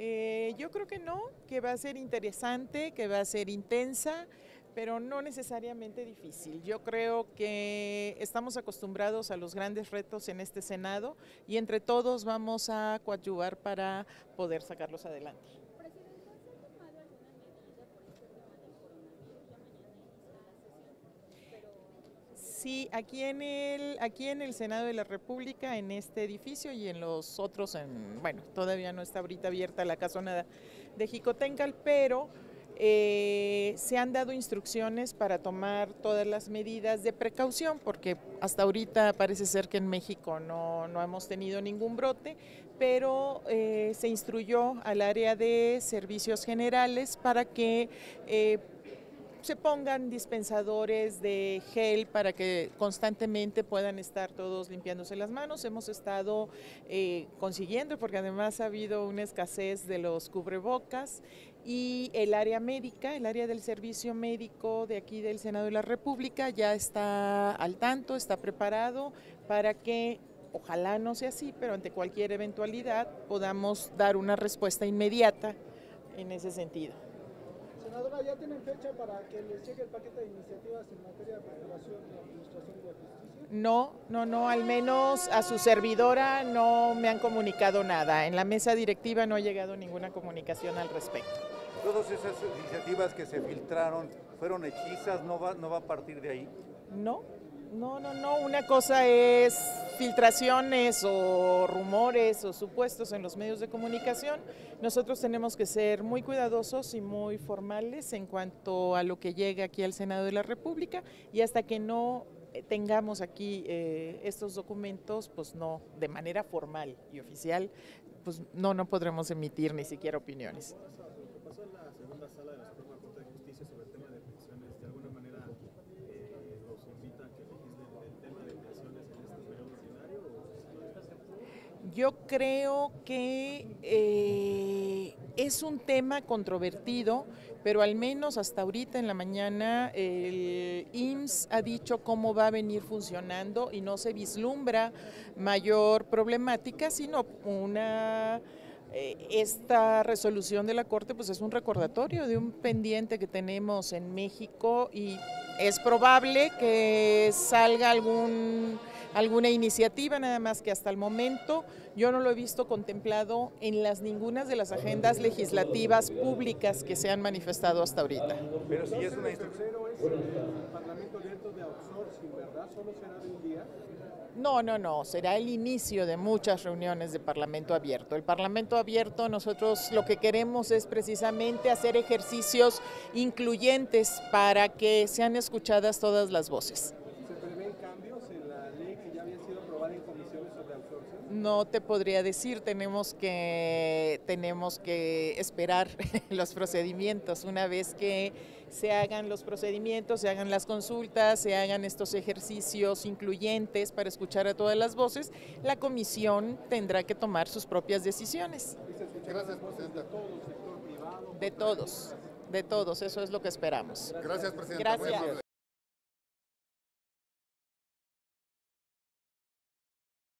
Eh, yo creo que no, que va a ser interesante, que va a ser intensa, pero no necesariamente difícil. Yo creo que estamos acostumbrados a los grandes retos en este Senado y entre todos vamos a coadyuvar para poder sacarlos adelante. Sí, aquí en el aquí en el Senado de la República, en este edificio y en los otros, en, bueno, todavía no está ahorita abierta la casona de Jicotencal, pero eh, se han dado instrucciones para tomar todas las medidas de precaución, porque hasta ahorita parece ser que en México no, no hemos tenido ningún brote, pero eh, se instruyó al área de servicios generales para que eh, se pongan dispensadores de gel para que constantemente puedan estar todos limpiándose las manos. Hemos estado eh, consiguiendo, porque además ha habido una escasez de los cubrebocas y el área médica, el área del servicio médico de aquí del Senado de la República ya está al tanto, está preparado para que ojalá no sea así, pero ante cualquier eventualidad podamos dar una respuesta inmediata en ese sentido. Senadora, ¿ya tienen fecha para que les llegue el paquete de iniciativas en materia de preparación y administración de justicia? No, no, no, al menos a su servidora no me han comunicado nada. En la mesa directiva no ha llegado ninguna comunicación al respecto. Todas esas iniciativas que se filtraron fueron hechizas, ¿no va, no va a partir de ahí? No, no, no, no. Una cosa es filtraciones o rumores o supuestos en los medios de comunicación. Nosotros tenemos que ser muy cuidadosos y muy formales en cuanto a lo que llega aquí al Senado de la República y hasta que no tengamos aquí eh, estos documentos, pues no, de manera formal y oficial, pues no, no podremos emitir ni siquiera opiniones. Que pasó en la segunda sala de la Suprema Corte de Justicia sobre el tema de pensiones, de alguna manera Yo creo que eh, es un tema controvertido, pero al menos hasta ahorita en la mañana el IMSS ha dicho cómo va a venir funcionando y no se vislumbra mayor problemática, sino una eh, esta resolución de la Corte pues es un recordatorio de un pendiente que tenemos en México y es probable que salga algún, alguna iniciativa, nada más que hasta el momento yo no lo he visto contemplado en las ninguna de las agendas legislativas públicas que se han manifestado hasta ahorita. Pero si es una instrucción. Tercero es el Parlamento abierto de outsourcing, ¿verdad? ¿Solo será de un día? No, no, no, será el inicio de muchas reuniones de Parlamento abierto. El Parlamento abierto nosotros lo que queremos es precisamente hacer ejercicios incluyentes para que sean escuchadas todas las voces. ¿Se prevén cambios en la ley que ya había sido aprobada en comisiones sobre outsourcing? No te podría decir, tenemos que, tenemos que esperar los procedimientos. Una vez que se hagan los procedimientos, se hagan las consultas, se hagan estos ejercicios incluyentes para escuchar a todas las voces, la comisión tendrá que tomar sus propias decisiones. Gracias, Presidenta. De todos, de todos, eso es lo que esperamos. Gracias, Presidenta. Gracias.